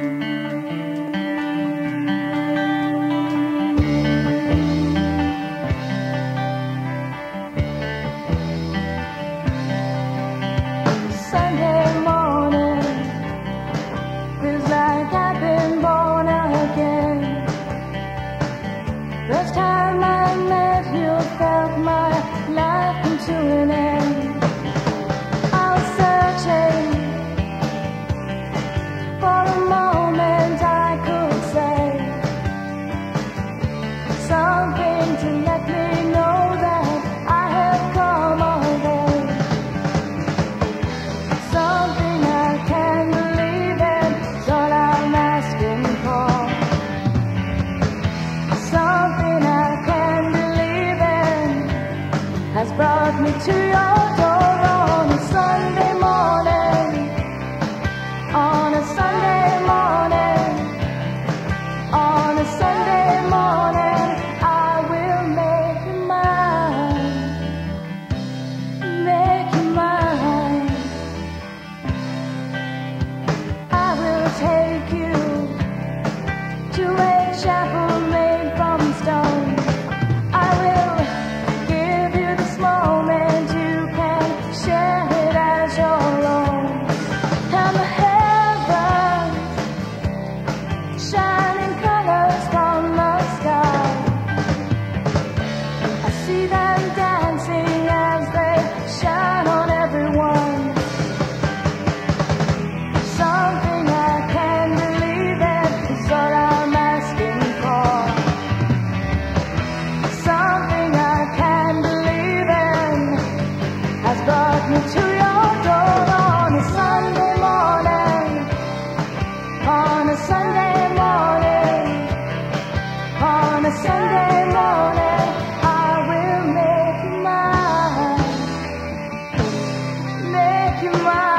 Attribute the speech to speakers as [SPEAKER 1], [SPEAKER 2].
[SPEAKER 1] me to your you mine.